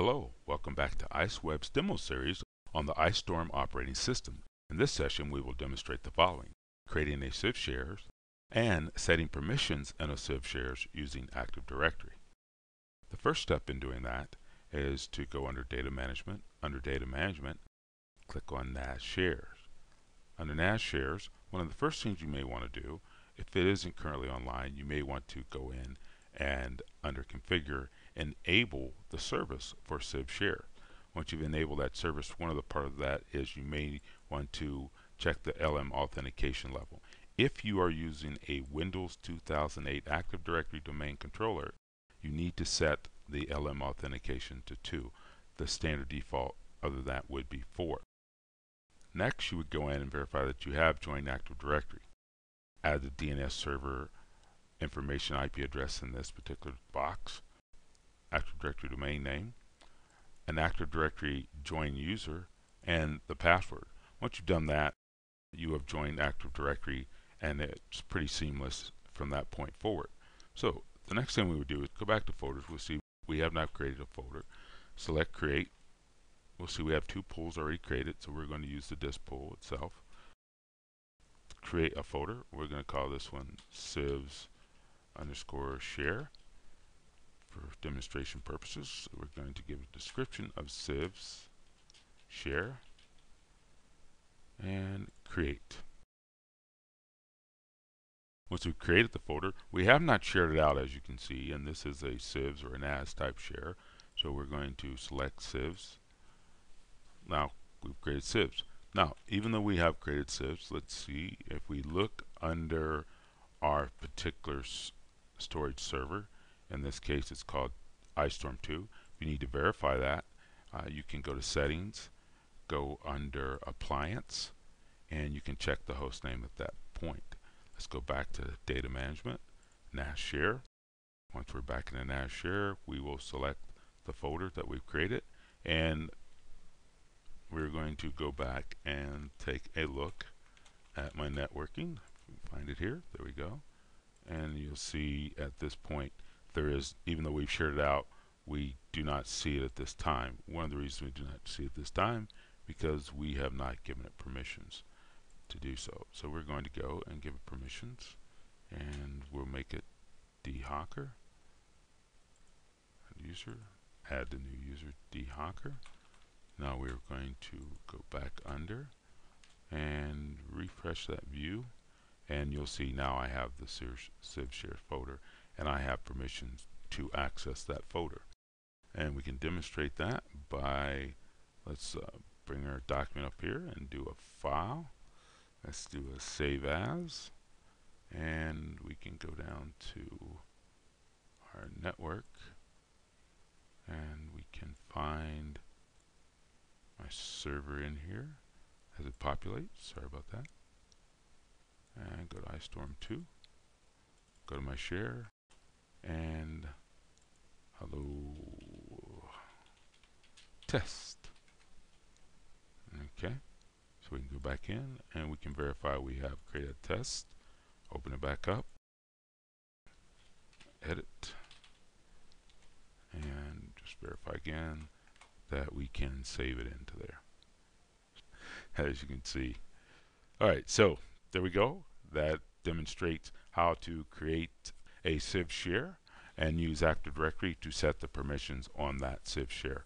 Hello, welcome back to IceWeb's demo series on the iStorm operating system. In this session we will demonstrate the following. Creating a CIFS shares and setting permissions in a CIFS shares using Active Directory. The first step in doing that is to go under Data Management. Under Data Management, click on NAS Shares. Under NAS Shares, one of the first things you may want to do, if it isn't currently online, you may want to go in and under Configure enable the service for CIFS Share. Once you've enabled that service, one of the part of that is you may want to check the LM authentication level. If you are using a Windows 2008 Active Directory domain controller, you need to set the LM authentication to 2. The standard default other than that would be 4. Next, you would go in and verify that you have joined Active Directory. Add the DNS server information IP address in this particular box. Active Directory domain name, an Active Directory join user, and the password. Once you've done that, you have joined Active Directory and it's pretty seamless from that point forward. So the next thing we would do is go back to folders. We'll see we have not created a folder. Select create. We'll see we have two pools already created, so we're going to use the disk pool itself. Create a folder. We're going to call this one CIFS underscore share for demonstration purposes, we're going to give a description of CIFS, share, and create. Once we've created the folder, we have not shared it out as you can see, and this is a CIFS or a NAS type share. So we're going to select CIFS. Now we've created CIFS. Now, even though we have created CIFS, let's see if we look under our particular storage server in this case, it's called iStorm 2. If you need to verify that, uh, you can go to Settings, go under Appliance, and you can check the host name at that point. Let's go back to Data Management, NAS Share. Once we're back in the NAS Share, we will select the folder that we've created, and we're going to go back and take a look at my networking. Find it here. There we go. And you'll see at this point there is, even though we've shared it out, we do not see it at this time. One of the reasons we do not see it this time because we have not given it permissions to do so. So we're going to go and give it permissions and we'll make it dhawker user add the new user dhawker now we're going to go back under and refresh that view and you'll see now I have the CIFS share folder and I have permissions to access that folder. And we can demonstrate that by, let's uh, bring our document up here and do a file. Let's do a save as. And we can go down to our network and we can find my server in here as it populates. Sorry about that. And go to iStorm 2. Go to my share and hello. Test. Okay. So we can go back in and we can verify we have created a test. Open it back up. Edit. And just verify again that we can save it into there. As you can see. Alright so there we go. That demonstrates how to create a CIFS share and use Active Directory to set the permissions on that CIFS share.